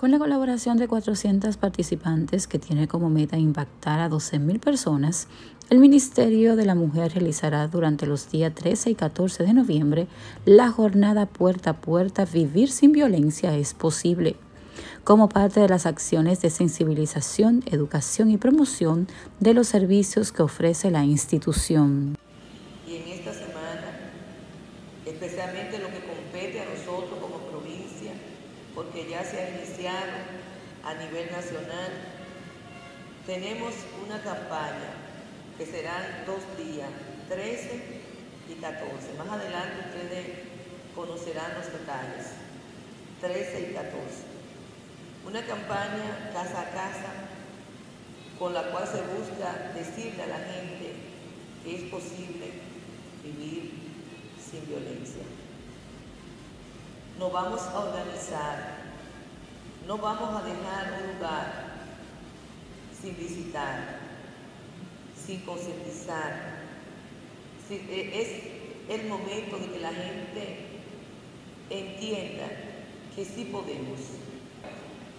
Con la colaboración de 400 participantes que tiene como meta impactar a 12.000 personas, el Ministerio de la Mujer realizará durante los días 13 y 14 de noviembre la jornada puerta a puerta Vivir sin violencia es posible como parte de las acciones de sensibilización, educación y promoción de los servicios que ofrece la institución. Y en esta semana, especialmente lo que compete a nosotros como provincia, porque ya se ha iniciado a nivel nacional. Tenemos una campaña que serán dos días, 13 y 14. Más adelante ustedes conocerán los detalles. 13 y 14. Una campaña casa a casa con la cual se busca decirle a la gente que es posible vivir sin violencia nos vamos a organizar, no vamos a dejar un lugar sin visitar, sin concientizar. E, es el momento de que la gente entienda que sí podemos.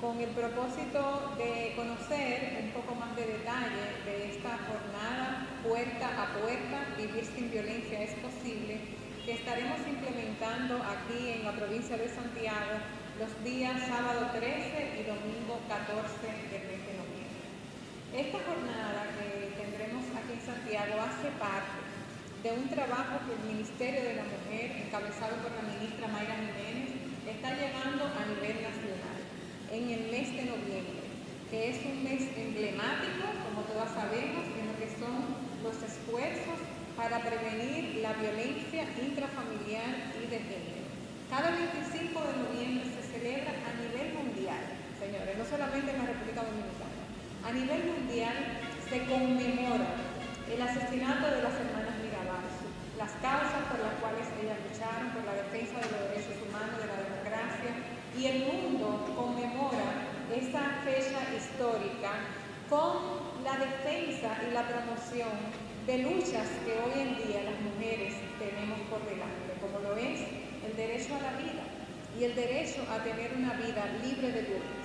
Con el propósito de conocer un poco más de detalle de esta jornada puerta a puerta, vivir sin violencia es posible, que estaremos implementando aquí en la provincia de Santiago los días sábado 13 y domingo 14 del mes de noviembre. Esta jornada que tendremos aquí en Santiago hace parte de un trabajo que el Ministerio de la Mujer, encabezado por la ministra Mayra Jiménez, está llevando a nivel nacional en el mes de noviembre, que es un mes emblemático, como todas sabemos, en lo que son los esfuerzos para prevenir la violencia intrafamiliar y de género. Cada 25 de noviembre se celebra a nivel mundial, señores, no solamente en la República Dominicana, a nivel mundial se conmemora el asesinato de las hermanas Mirabal, las causas por las cuales ellas lucharon por la defensa de los derechos humanos, de la democracia, y el mundo conmemora esta fecha histórica con la defensa y la promoción de luchas que hoy en día las mujeres por delante, como lo es el derecho a la vida y el derecho a tener una vida libre de culpa.